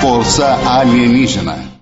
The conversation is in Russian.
Força Alienígena.